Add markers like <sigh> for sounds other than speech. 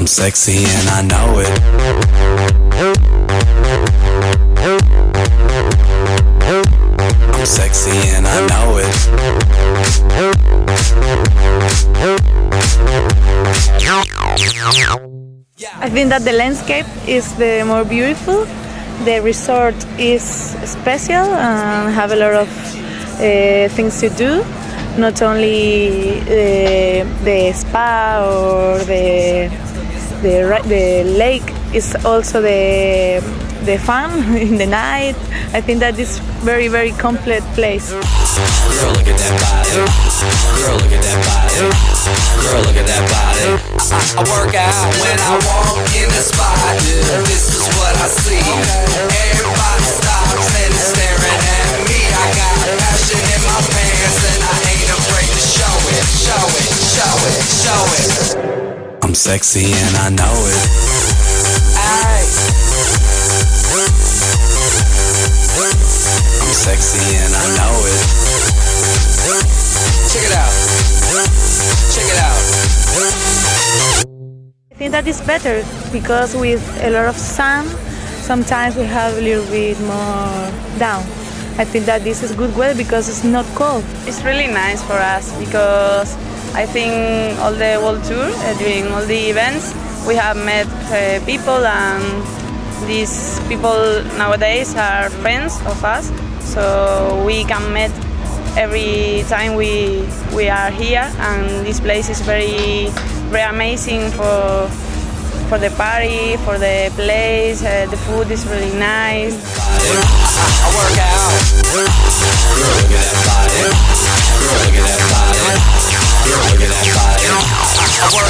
I'm sexy and I know it. I'm sexy and I know it. I think that the landscape is the more beautiful. The resort is special and have a lot of uh, things to do. Not only uh, the spa or the the, the lake is also the the fun <laughs> in the night. I think that is very very complete place. Girl, look at that body. Girl, look at that body. Girl, look at that body. I, I work out when I walk in the spot. This is what I see. Sexy and I know it. Ay. I'm sexy and I know it. Check it out. Check it out. I think that is better because with a lot of sun, sometimes we have a little bit more down. I think that this is good weather because it's not cold. It's really nice for us because I think all the world tour, uh, during all the events, we have met uh, people and these people nowadays are friends of us. So we can meet every time we we are here, and this place is very very amazing for for the party, for the place. Uh, the food is really nice.